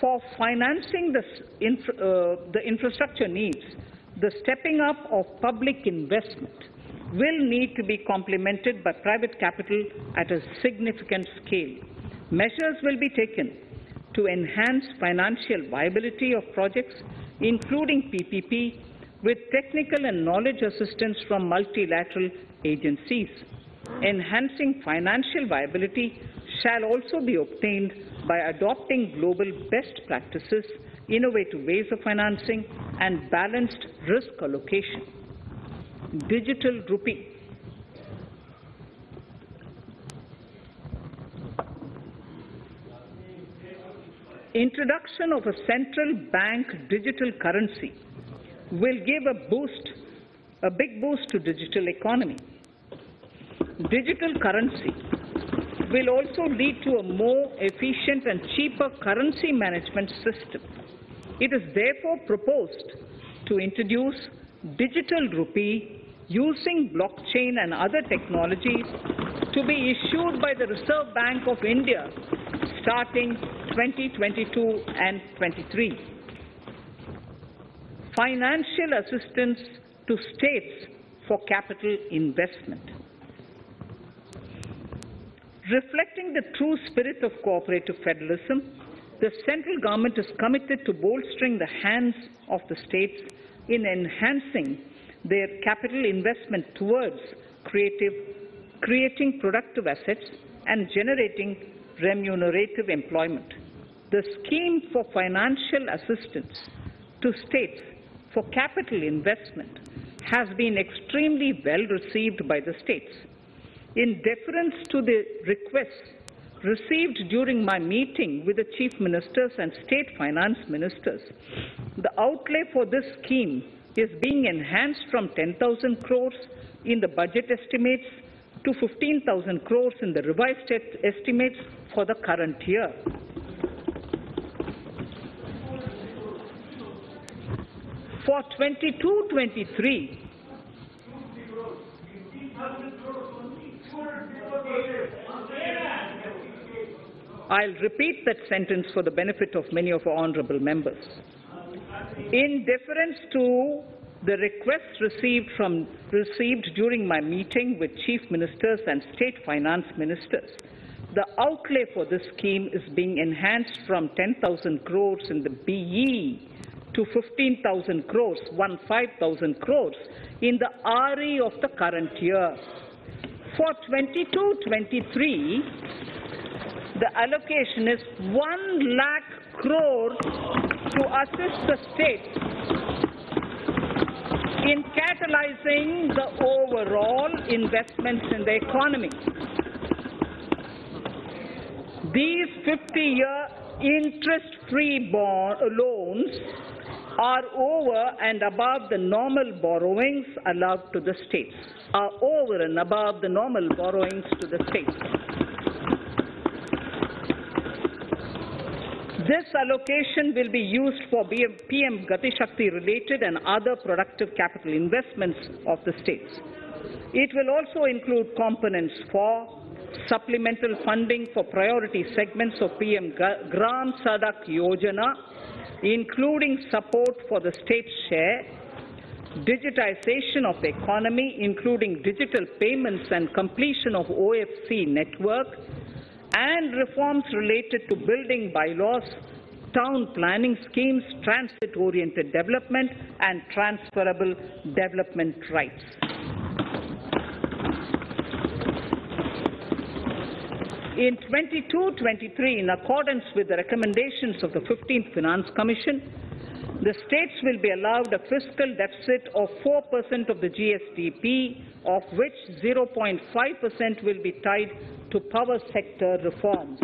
For financing the, infra, uh, the infrastructure needs, the stepping up of public investment will need to be complemented by private capital at a significant scale. Measures will be taken to enhance financial viability of projects, including PPP, with technical and knowledge assistance from multilateral agencies. Enhancing financial viability shall also be obtained by adopting global best practices, innovative ways of financing, and balanced risk allocation. Digital rupee. Introduction of a central bank digital currency will give a boost, a big boost to digital economy. Digital currency will also lead to a more efficient and cheaper currency management system. It is therefore proposed to introduce digital rupee using blockchain and other technologies to be issued by the Reserve Bank of India starting 2022 and 23. Financial assistance to states for capital investment. Reflecting the true spirit of cooperative federalism, the central government is committed to bolstering the hands of the states in enhancing their capital investment towards creative, creating productive assets and generating remunerative employment. The scheme for financial assistance to states for capital investment has been extremely well received by the states. In deference to the requests received during my meeting with the chief ministers and state finance ministers, the outlay for this scheme is being enhanced from 10,000 crores in the budget estimates to 15,000 crores in the revised estimates for the current year. For 22-23, I'll repeat that sentence for the benefit of many of our honorable members. In deference to the requests received, from, received during my meeting with chief ministers and state finance ministers, the outlay for this scheme is being enhanced from 10,000 crores in the BE to 15,000 crores, 15,000 crores in the RE of the current year. For 22-23, the allocation is 1 lakh crore to assist the state in catalyzing the overall investments in the economy. These 50-year interest-free loans are over and above the normal borrowings allowed to the states, are over and above the normal borrowings to the states. This allocation will be used for PM Gati Shakti related and other productive capital investments of the states. It will also include components for supplemental funding for priority segments of PM Gram Sadak Yojana, including support for the state's share, digitization of the economy, including digital payments and completion of OFC network, and reforms related to building bylaws, town planning schemes, transit-oriented development, and transferable development rights. In 22-23, in accordance with the recommendations of the 15th Finance Commission, the states will be allowed a fiscal deficit of 4% of the GSDP, of which 0.5% will be tied to power sector reforms,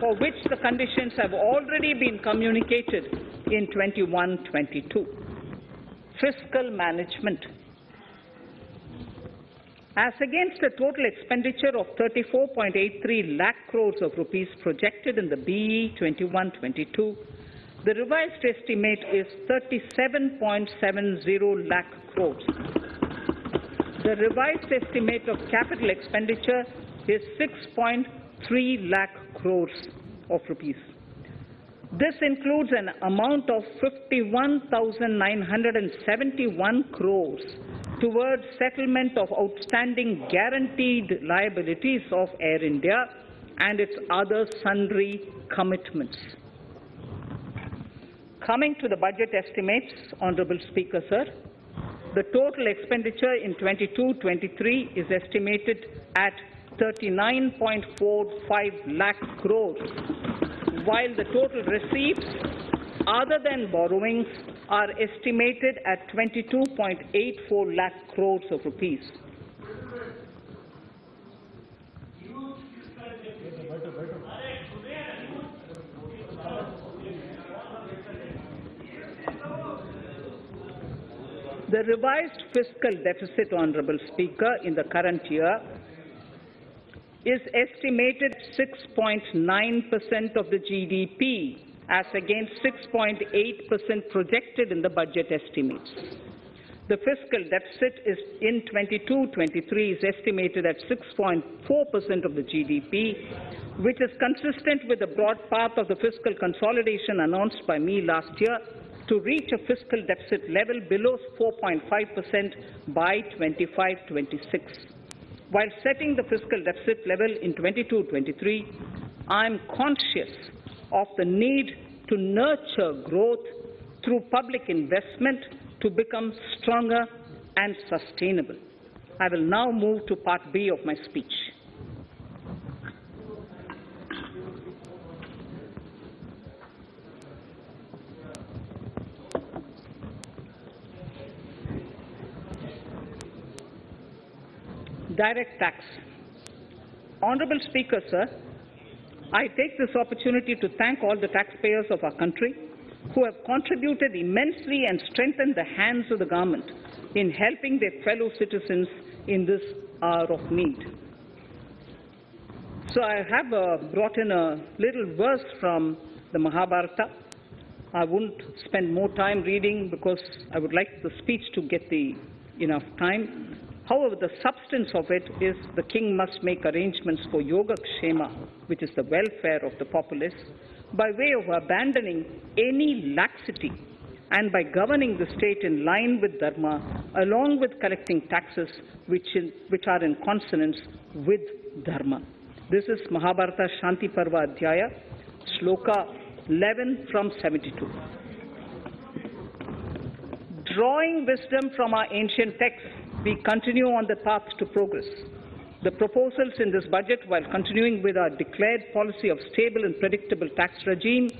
for which the conditions have already been communicated in 21-22. Fiscal management. As against a total expenditure of 34.83 lakh crores of rupees projected in the BE 21-22, the revised estimate is 37.70 lakh crores. The revised estimate of capital expenditure is 6.3 lakh crores of rupees. This includes an amount of 51,971 crores towards settlement of outstanding guaranteed liabilities of Air India and its other sundry commitments. Coming to the budget estimates, Honorable Speaker, sir, the total expenditure in 22-23 is estimated at 39.45 lakh crores, while the total receipts other than borrowings are estimated at 22.84 lakh crores of rupees. The revised fiscal deficit, Honorable Speaker, in the current year is estimated 6.9% of the GDP as against 6.8% projected in the budget estimates. The fiscal deficit is in 22-23 is estimated at 6.4% of the GDP, which is consistent with the broad path of the fiscal consolidation announced by me last year to reach a fiscal deficit level below 4.5% by 25-26. While setting the fiscal deficit level in 22-23, I am conscious of the need to nurture growth through public investment to become stronger and sustainable. I will now move to part B of my speech. Direct tax. Honorable Speaker, sir, I take this opportunity to thank all the taxpayers of our country who have contributed immensely and strengthened the hands of the government in helping their fellow citizens in this hour of need. So I have uh, brought in a little verse from the Mahabharata. I won't spend more time reading because I would like the speech to get the enough time. However, the substance of it is the king must make arrangements for yoga kshema, which is the welfare of the populace, by way of abandoning any laxity and by governing the state in line with dharma, along with collecting taxes which, in, which are in consonance with dharma. This is Mahabharata Shanti Parva Adhyaya, Shloka 11 from 72. Drawing wisdom from our ancient texts, we continue on the path to progress. The proposals in this budget, while continuing with our declared policy of stable and predictable tax regime,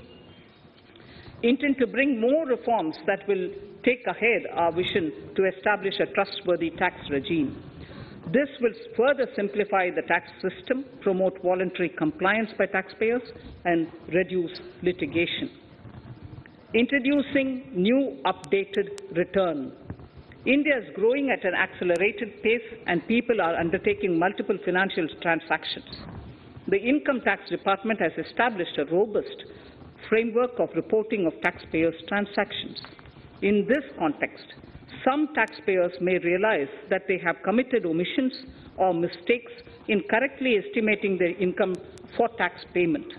intend to bring more reforms that will take ahead our vision to establish a trustworthy tax regime. This will further simplify the tax system, promote voluntary compliance by taxpayers, and reduce litigation. Introducing new updated return India is growing at an accelerated pace and people are undertaking multiple financial transactions. The Income Tax Department has established a robust framework of reporting of taxpayers' transactions. In this context, some taxpayers may realize that they have committed omissions or mistakes in correctly estimating their income for tax payment.